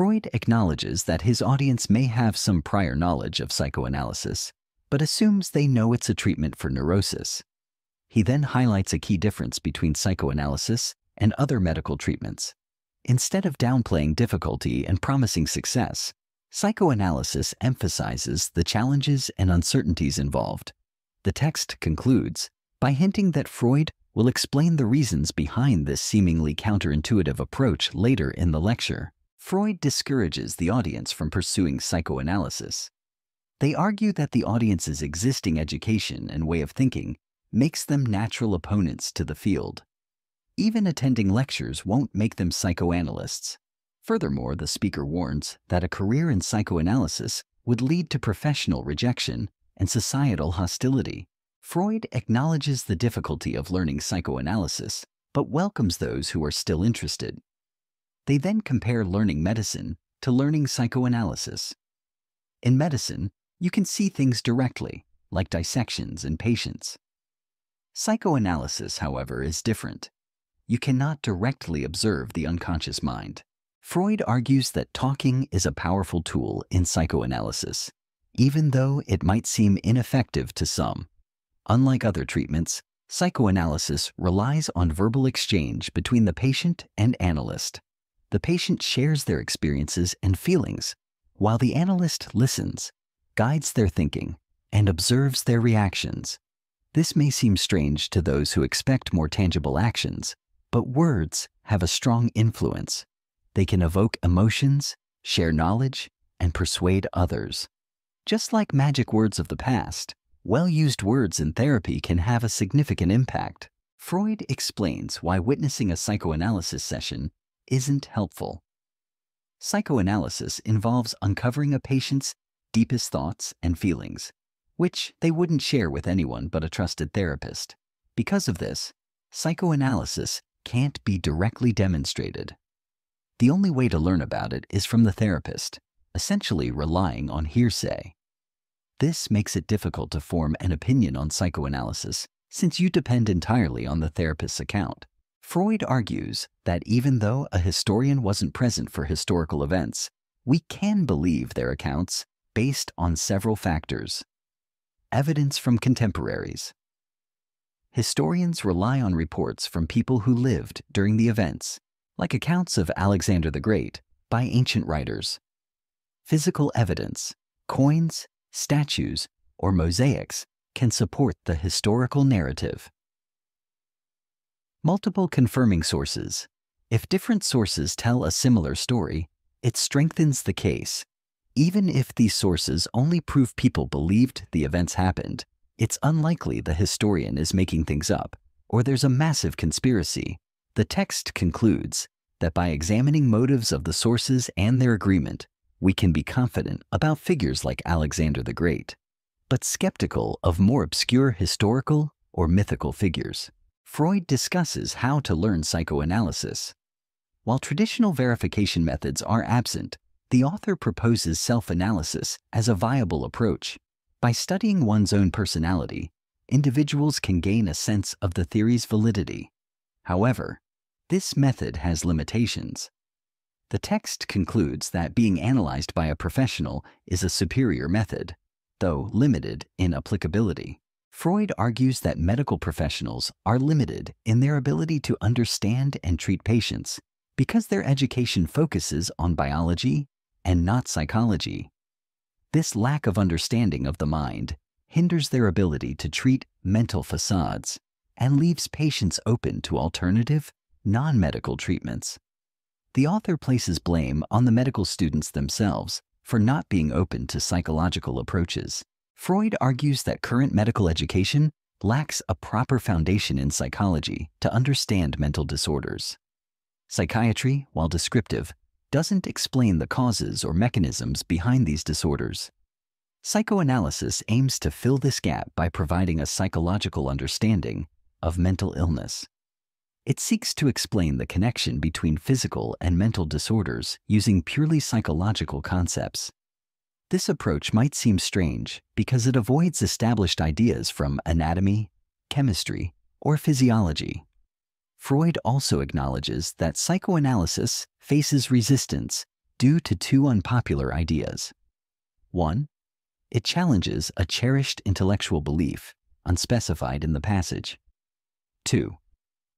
Freud acknowledges that his audience may have some prior knowledge of psychoanalysis, but assumes they know it's a treatment for neurosis. He then highlights a key difference between psychoanalysis and other medical treatments. Instead of downplaying difficulty and promising success, psychoanalysis emphasizes the challenges and uncertainties involved. The text concludes by hinting that Freud will explain the reasons behind this seemingly counterintuitive approach later in the lecture. Freud discourages the audience from pursuing psychoanalysis. They argue that the audience's existing education and way of thinking makes them natural opponents to the field. Even attending lectures won't make them psychoanalysts. Furthermore, the speaker warns that a career in psychoanalysis would lead to professional rejection and societal hostility. Freud acknowledges the difficulty of learning psychoanalysis, but welcomes those who are still interested. They then compare learning medicine to learning psychoanalysis. In medicine, you can see things directly, like dissections in patients. Psychoanalysis, however, is different. You cannot directly observe the unconscious mind. Freud argues that talking is a powerful tool in psychoanalysis, even though it might seem ineffective to some. Unlike other treatments, psychoanalysis relies on verbal exchange between the patient and analyst. The patient shares their experiences and feelings, while the analyst listens, guides their thinking, and observes their reactions. This may seem strange to those who expect more tangible actions, but words have a strong influence. They can evoke emotions, share knowledge, and persuade others. Just like magic words of the past, well used words in therapy can have a significant impact. Freud explains why witnessing a psychoanalysis session isn't helpful. Psychoanalysis involves uncovering a patient's deepest thoughts and feelings which they wouldn't share with anyone but a trusted therapist. Because of this, psychoanalysis can't be directly demonstrated. The only way to learn about it is from the therapist, essentially relying on hearsay. This makes it difficult to form an opinion on psychoanalysis since you depend entirely on the therapist's account. Freud argues that even though a historian wasn't present for historical events, we can believe their accounts based on several factors. Evidence from contemporaries. Historians rely on reports from people who lived during the events, like accounts of Alexander the Great by ancient writers. Physical evidence, coins, statues, or mosaics can support the historical narrative. Multiple confirming sources. If different sources tell a similar story, it strengthens the case even if these sources only prove people believed the events happened, it's unlikely the historian is making things up, or there's a massive conspiracy. The text concludes that by examining motives of the sources and their agreement, we can be confident about figures like Alexander the Great, but skeptical of more obscure historical or mythical figures. Freud discusses how to learn psychoanalysis. While traditional verification methods are absent, the author proposes self-analysis as a viable approach. By studying one's own personality, individuals can gain a sense of the theory's validity. However, this method has limitations. The text concludes that being analyzed by a professional is a superior method, though limited in applicability. Freud argues that medical professionals are limited in their ability to understand and treat patients because their education focuses on biology, and not psychology. This lack of understanding of the mind hinders their ability to treat mental facades and leaves patients open to alternative, non-medical treatments. The author places blame on the medical students themselves for not being open to psychological approaches. Freud argues that current medical education lacks a proper foundation in psychology to understand mental disorders. Psychiatry, while descriptive, doesn't explain the causes or mechanisms behind these disorders. Psychoanalysis aims to fill this gap by providing a psychological understanding of mental illness. It seeks to explain the connection between physical and mental disorders using purely psychological concepts. This approach might seem strange because it avoids established ideas from anatomy, chemistry, or physiology. Freud also acknowledges that psychoanalysis faces resistance due to two unpopular ideas. One, it challenges a cherished intellectual belief, unspecified in the passage. Two,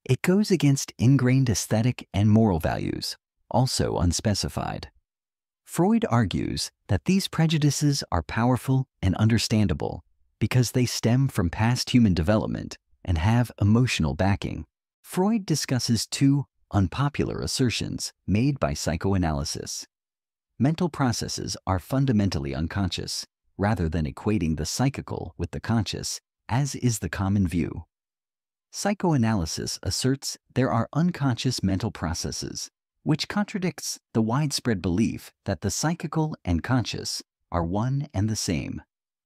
it goes against ingrained aesthetic and moral values, also unspecified. Freud argues that these prejudices are powerful and understandable because they stem from past human development and have emotional backing. Freud discusses two unpopular assertions made by psychoanalysis. Mental processes are fundamentally unconscious, rather than equating the psychical with the conscious, as is the common view. Psychoanalysis asserts there are unconscious mental processes, which contradicts the widespread belief that the psychical and conscious are one and the same.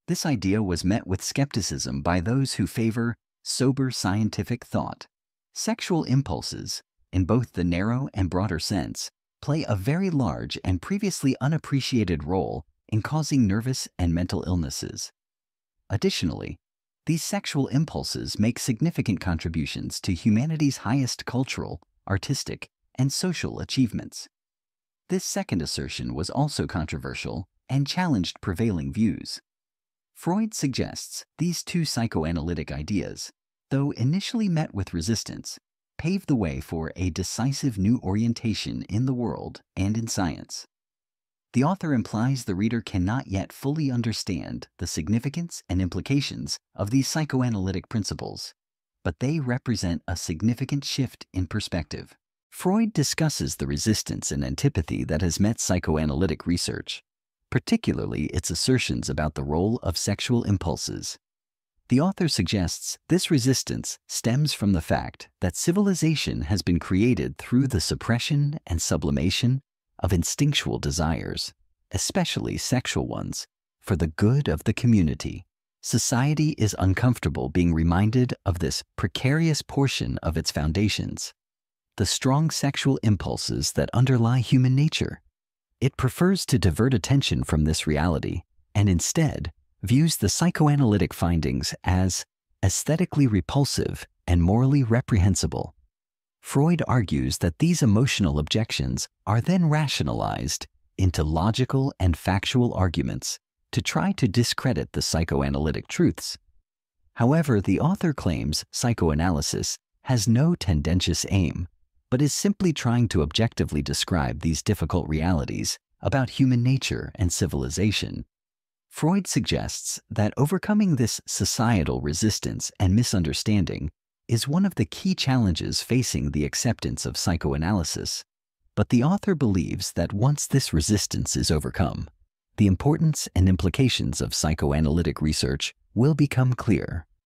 This idea was met with skepticism by those who favor sober scientific thought. Sexual impulses, in both the narrow and broader sense, play a very large and previously unappreciated role in causing nervous and mental illnesses. Additionally, these sexual impulses make significant contributions to humanity's highest cultural, artistic, and social achievements. This second assertion was also controversial and challenged prevailing views. Freud suggests these two psychoanalytic ideas, though initially met with resistance, paved the way for a decisive new orientation in the world and in science. The author implies the reader cannot yet fully understand the significance and implications of these psychoanalytic principles, but they represent a significant shift in perspective. Freud discusses the resistance and antipathy that has met psychoanalytic research, particularly its assertions about the role of sexual impulses the author suggests this resistance stems from the fact that civilization has been created through the suppression and sublimation of instinctual desires, especially sexual ones, for the good of the community. Society is uncomfortable being reminded of this precarious portion of its foundations, the strong sexual impulses that underlie human nature. It prefers to divert attention from this reality and instead views the psychoanalytic findings as aesthetically repulsive and morally reprehensible. Freud argues that these emotional objections are then rationalized into logical and factual arguments to try to discredit the psychoanalytic truths. However, the author claims psychoanalysis has no tendentious aim, but is simply trying to objectively describe these difficult realities about human nature and civilization Freud suggests that overcoming this societal resistance and misunderstanding is one of the key challenges facing the acceptance of psychoanalysis. But the author believes that once this resistance is overcome, the importance and implications of psychoanalytic research will become clear.